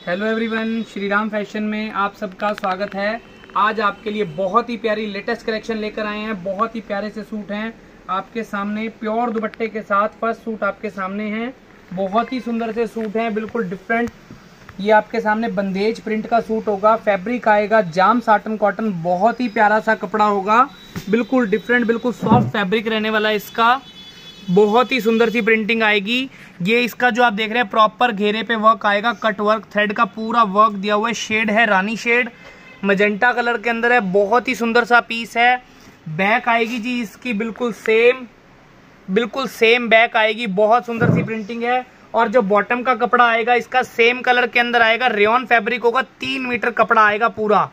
Hello everyone Shri Ram fashion में आप सबका स्वागत है। आज आपके लिए बहुत ही प्यारी लेटेस्ट कलेक्शन लेकर आए हैं, बहुत ही प्यारे से सूट हैं। आपके सामने प्योर दुपट्टे के साथ फ़र्स्ट सूट आपके सामने हैं। बहुत ही सुंदर से सूट हैं, बिल्कुल डिफरेंट ये आपके सामने बंदेज प्रिंट का सूट होगा फैब्रिक आएगा, जाम साटन कॉटन बहुत ही प्यारा सा कपड़ा होगा। बिल्कुल डिफरेंट बिल्कुल सॉफ्ट फैब्रिक रहने वाला इसका। बहुत ही सुंदर सी प्रिंटिंग आएगी। ये इसका जो आप देख रहे हैं प्रॉपर घेरे पे वर्क आएगा कट वर्क थ्रेड का पूरा वर्क दिया हुआ है। शेड है, रानी शेड मजेंटा कलर के अंदर है, बहुत ही सुंदर सा पीस है। बैक आएगी जी इसकी, बिल्कुल सेम बिल्कुल सेम बैक आएगी, बहुत सुंदर सी प्रिंटिंग है। और जो बॉटम का कपड़ा आएगा, इसका सेम कलर के अंदर आएगा। रेन फैब्रिक होगा, तीन मीटर कपड़ा आएगा पूरा।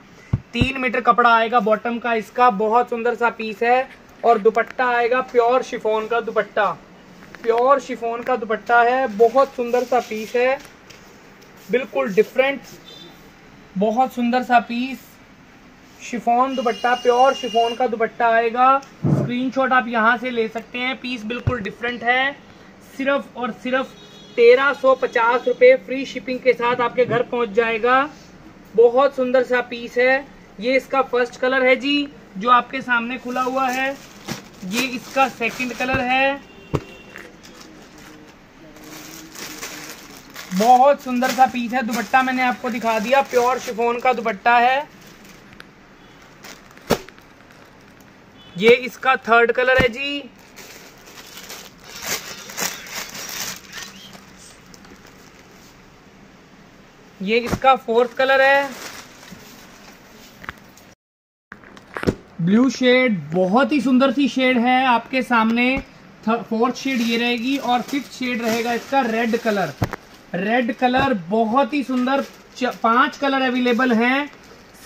तीन मीटर कपड़ा आएगा बॉटम का इसका, बहुत सुंदर सा पीस है। और दुपट्टा आएगा प्योर शिफोन का दुपट्टा। प्योर शिफोन का दुपट्टा है, बहुत सुंदर सा पीस है, बिल्कुल डिफरेंट बहुत सुंदर सा piece, chiffon dupatta, pure chiffon का दुपट्टा आएगा। स्क्रीनशॉट आप यहाँ से ले सकते हैं, पीस बिल्कुल डिफरेंट है। सिर्फ़ और सिर्फ़ तेरह सौ पचास रुपये फ्री शिपिंग के साथ आपके घर पहुँच जाएगा। बहुत सुंदर सा पीस है। ये इसका फ़र्स्ट कलर है जी, जो आपके सामने खुला हुआ है। ये इसका सेकंड कलर है। बहुत सुंदर सा पीस है, दुपट्टा मैंने आपको दिखा दिया प्योर शिफोन का दुपट्टा है। ये इसका थर्ड कलर है जी। ये इसका फोर्थ कलर है। ब्लू शेड, बहुत ही सुंदर सी शेड है आपके सामने। फोर्थ शेड ये रहेगी और फिफ्थ शेड रहेगा इसका रेड कलर। रेड कलर बहुत ही सुंदर पाँच कलर अवेलेबल हैं।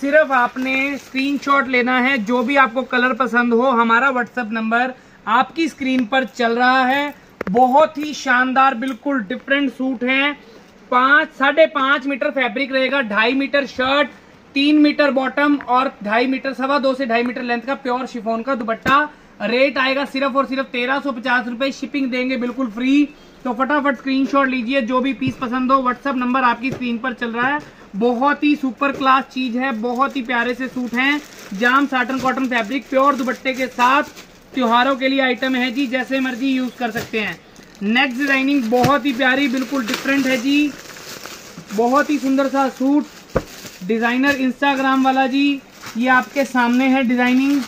सिर्फ़ आपने स्क्रीनशॉट लेना है, जो भी आपको कलर पसंद हो, हमारा व्हाट्सएप नंबर आपकी स्क्रीन पर चल रहा है। बहुत ही शानदार, बिल्कुल डिफरेंट सूट हैं। पाँच, साढ़े पाँच मीटर फैब्रिक रहेगा, ढाई मीटर शर्ट तीन मीटर बॉटम और ढाई मीटर, सवा दो से ढाई मीटर लेंथ का प्योर शिफोन का दुपट्टा। रेट आएगा सिर्फ़ और सिर्फ़ तेरह सौ पचास रुपए। शिपिंग देंगे बिल्कुल फ्री। तो फटाफट स्क्रीनशॉट लीजिए, जो भी पीस पसंद हो व्हाट्सअप नंबर आपकी स्क्रीन पर चल रहा है। बहुत ही सुपर क्लास चीज़ है, बहुत ही प्यारे से सूट हैं। Jam satin cotton fabric pure दुपट्टे के साथ त्योहारों के लिए आइटम है जी, जैसे मर्ज़ी यूज़ कर सकते हैं। नेक्स्ट डिज़ाइनिंग बहुत ही प्यारी, बिल्कुल डिफरेंट है जी। बहुत ही सुंदर सा सूट डिज़ाइनर इंस्टाग्राम वाला जी, ये आपके सामने है डिज़ाइनिंग।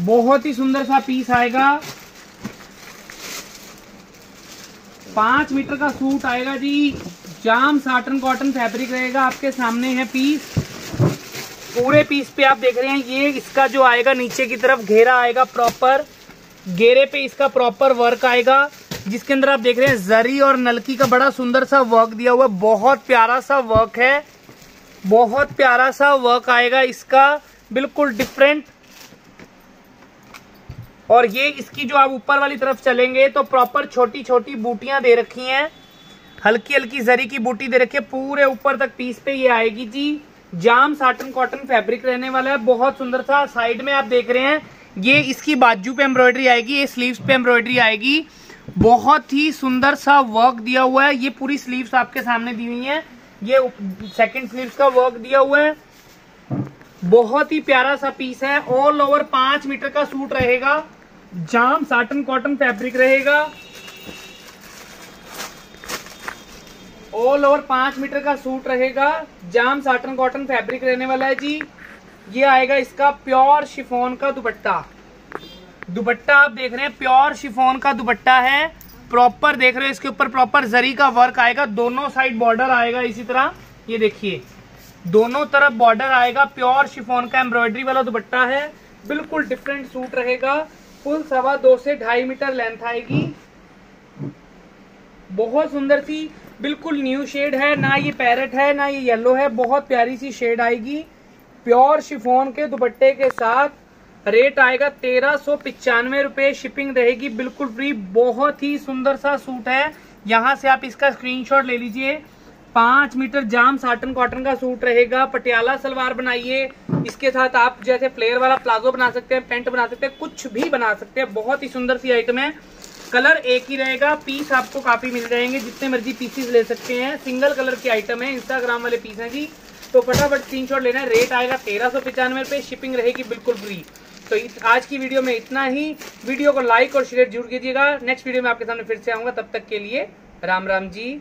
बहुत ही सुंदर सा पीस आएगा। पाँच मीटर का सूट आएगा जी। जाम साटन कॉटन फैब्रिक रहेगा, आपके सामने है पीस। पूरे पीस पे आप देख रहे हैं, ये इसका जो आएगा नीचे की तरफ़, घेरा आएगा प्रॉपर घेरे पे इसका प्रॉपर वर्क आएगा। जिसके अंदर आप देख रहे हैं, जरी और नलकी का बड़ा सुंदर सा वर्क दिया हुआ, बहुत प्यारा सा वर्क है। बहुत प्यारा सा वर्क आएगा इसका, बिल्कुल डिफरेंट और ये इसकी जो आप ऊपर वाली तरफ़ चलेंगे तो प्रॉपर छोटी छोटी बूटियाँ दे रखी हैं। हल्की हल्की जरी की बूटी दे रखी है, पूरे ऊपर तक पीस पे ये आएगी जी। जाम साटन कॉटन फैब्रिक रहने वाला है, बहुत सुंदर सा साइड में आप देख रहे हैं, ये इसकी बाजू पे एम्ब्रॉयडरी आएगी, ये स्लीव्स पे एम्ब्रॉयडरी आएगी। बहुत ही सुंदर सा वर्क दिया हुआ है। ये पूरी स्लीव्स आपके सामने दी हुई है। ये सेकंड स्लीव्स का वर्क दिया हुआ है। बहुत ही प्यारा सा पीस है। ऑल ओवर पाँच मीटर का सूट रहेगा। जाम साटन कॉटन फैब्रिक रहेगा। ऑल ओवर पाँच मीटर का सूट रहेगा। जाम साटन कॉटन फैब्रिक रहने वाला है जी। ये आएगा इसका प्योर शिफोन का दुपट्टा। दुपट्टा आप देख रहे हैं, प्योर शिफोन का दुपट्टा है। प्रॉपर देख रहे हैं, इसके ऊपर प्रॉपर जरी का वर्क आएगा। दोनों साइड बॉर्डर आएगा इसी तरह। ये देखिए, दोनों तरफ़ बॉर्डर आएगा। प्योर शिफोन का एम्ब्रॉयडरी वाला दुपट्टा है। बिल्कुल डिफरेंट सूट रहेगा। फुल सवा दो से ढाई मीटर लेंथ आएगी। बहुत सुंदर सी, बिल्कुल न्यू शेड है। ना ये पैरेट है, ना ये येलो है। बहुत प्यारी सी शेड आएगी। प्योर शिफोन के दुपट्टे के साथ रेट आएगा तेरह सौ पिचानवे रुपए। शिपिंग रहेगी बिल्कुल फ्री बहुत ही सुंदर सा सूट है। यहाँ से आप इसका स्क्रीनशॉट ले लीजिए। पाँच मीटर जाम साटन कॉटन का सूट रहेगा। पटियाला सलवार बनाइए। इसके साथ आप जैसे फ्लेयर वाला प्लाजो बना सकते हैं, पेंट बना सकते हैं, कुछ भी बना सकते हैं। बहुत ही सुंदर सी आइटम है। कलर एक ही रहेगा। पीस आपको काफ़ी मिल जाएँगे। जितने मर्ज़ी पीसीस ले सकते हैं। सिंगल कलर की आइटम है। इंस्टाग्राम वाले पीस हैं जी। तो फटाफट स्क्रीनशॉट लेना है। रेट आएगा तेरह सौ पचानवे रुपए। शिपिंग रहेगी बिल्कुल फ्री तो आज की वीडियो में इतना ही। वीडियो को लाइक और शेयर ज़रूर कीजिएगा। नेक्स्ट वीडियो में आपके सामने फिर से आऊँगा। तब तक के लिए राम राम जी।